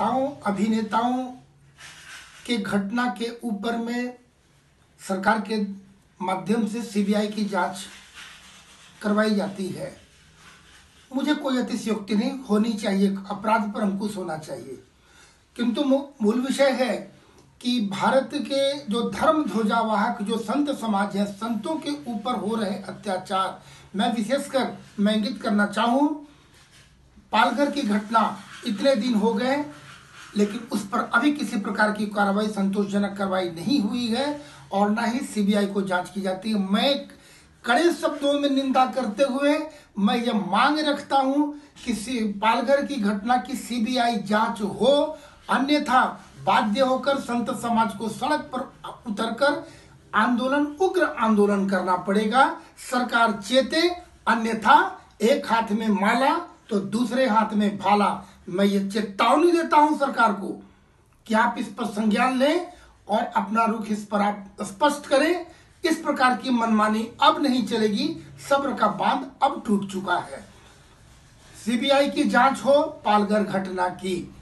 नेताओं, अभिनेताओं के घटना के ऊपर में सरकार के माध्यम से सीबीआई की जाँच करवाई जाती है। मुझे कोई अतिशयोक्ति नहीं, होनी चाहिए। अपराध पर अंकुश होना चाहिए। किंतु मूल विषय है कि भारत के जो धर्म ध्वजावाहक, जो संत समाज है, संतों के ऊपर हो रहे अत्याचार, मैं विशेषकर मैं इंगित करना चाहूँ, पालघर की घटना इतने दिन हो गए लेकिन उस पर अभी किसी प्रकार की कार्रवाई, संतोषजनक कार्रवाई नहीं हुई है और ना ही सीबीआई को जाँच की जाती है। मैं कड़े शब्दों में निंदा करते हुए मैं ये मांग रखता हूँ कि पालघर की घटना की सीबीआई जाँच हो, अन्यथा बाध्य होकर संत समाज को सड़क पर उतरकर आंदोलन, उग्र आंदोलन करना पड़ेगा। सरकार चेते, अन्यथा एक हाथ में माला तो दूसरे हाथ में भाला। मैं ये चेतावनी देता हूँ सरकार को कि आप इस पर संज्ञान लें और अपना रुख इस पर आप स्पष्ट करें। इस प्रकार की मनमानी अब नहीं चलेगी। सब्र का बाँध अब टूट चुका है। सीबीआई की जाँच हो, पालघर घटना की।